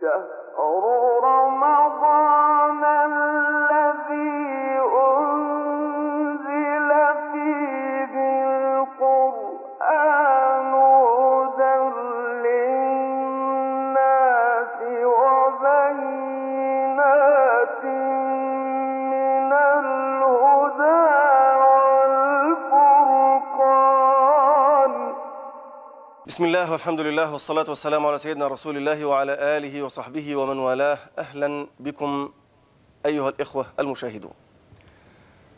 شهر رمضان. بسم الله والحمد لله والصلاة والسلام على سيدنا رسول الله وعلى آله وصحبه ومن والاه. أهلا بكم أيها الإخوة المشاهدون.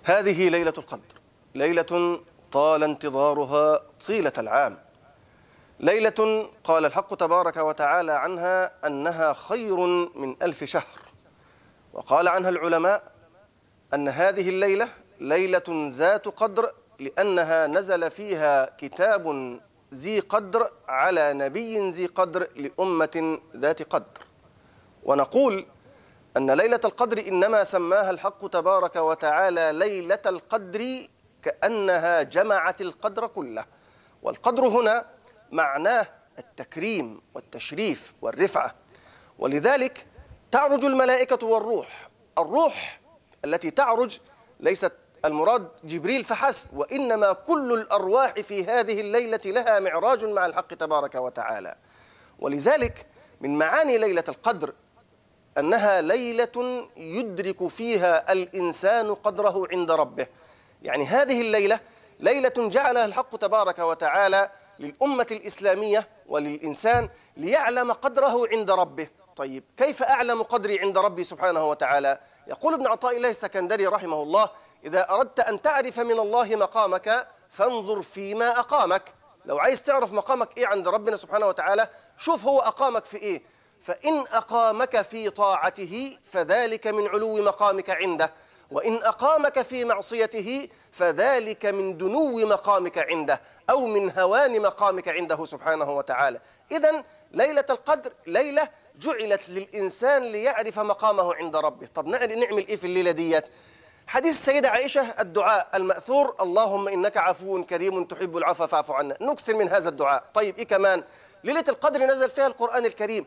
هذه ليلة القدر ليلة طال انتظارها طيلة العام. ليلة قال الحق تبارك وتعالى عنها أنها خير من ألف شهر. وقال عنها العلماء أن هذه الليلة ليلة ذات قدر لأنها نزل فيها كتاب ذي قدر على نبي ذي قدر لأمة ذات قدر. ونقول أن ليلة القدر إنما سماها الحق تبارك وتعالى ليلة القدر كأنها جمعت القدر كله. والقدر هنا معناه التكريم والتشريف والرفعة. ولذلك تعرج الملائكة والروح. الروح التي تعرج ليست المراد جبريل فحسب وإنما كل الأرواح في هذه الليلة لها معراج مع الحق تبارك وتعالى. ولذلك من معاني ليلة القدر أنها ليلة يدرك فيها الإنسان قدره عند ربه. يعني هذه الليلة ليلة جعلها الحق تبارك وتعالى للأمة الإسلامية وللإنسان ليعلم قدره عند ربه. طيب كيف أعلم قدري عند ربي سبحانه وتعالى؟ يقول ابن عطاء الله السكندري رحمه الله إذا أردت أن تعرف من الله مقامك فانظر فيما أقامك. لو عايز تعرف مقامك إيه عند ربنا سبحانه وتعالى شوف هو أقامك في إيه. فإن أقامك في طاعته فذلك من علو مقامك عنده. وإن أقامك في معصيته فذلك من دنو مقامك عنده. أو من هوان مقامك عنده سبحانه وتعالى. إذا ليلة القدر ليلة جعلت للإنسان ليعرف مقامه عند ربه. طب نعمل إيه في الليلة ديت؟ حديث السيدة عائشة الدعاء المأثور اللهم إنك عفو كريم تحب العفو فاعف عنا. نكثر من هذا الدعاء. طيب إيه كمان؟ ليلة القدر نزل فيها القرآن الكريم.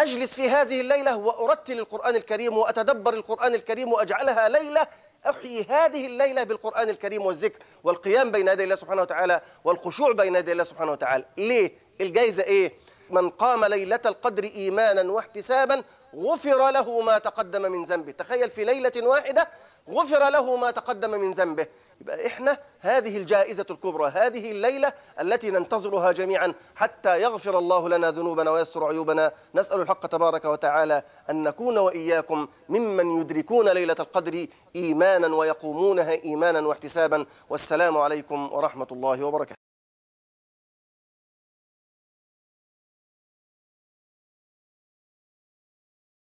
أجلس في هذه الليلة وأرتل القرآن الكريم وأتدبر القرآن الكريم وأجعلها ليلة. أحيي هذه الليلة بالقرآن الكريم والذكر والقيام بين يدي الله سبحانه وتعالى والخشوع بين يدي الله سبحانه وتعالى. ليه؟ الجايزة إيه؟ من قام ليلة القدر إيمانا واحتسابا غفر له ما تقدم من ذنبه. تخيل في ليلة واحدة غفر له ما تقدم من ذنبه. يبقى إحنا هذه الجائزة الكبرى هذه الليلة التي ننتظرها جميعا حتى يغفر الله لنا ذنوبنا ويستر عيوبنا. نسأل الحق تبارك وتعالى أن نكون وإياكم ممن يدركون ليلة القدر إيمانا ويقومونها إيمانا واحتسابا. والسلام عليكم ورحمة الله وبركاته.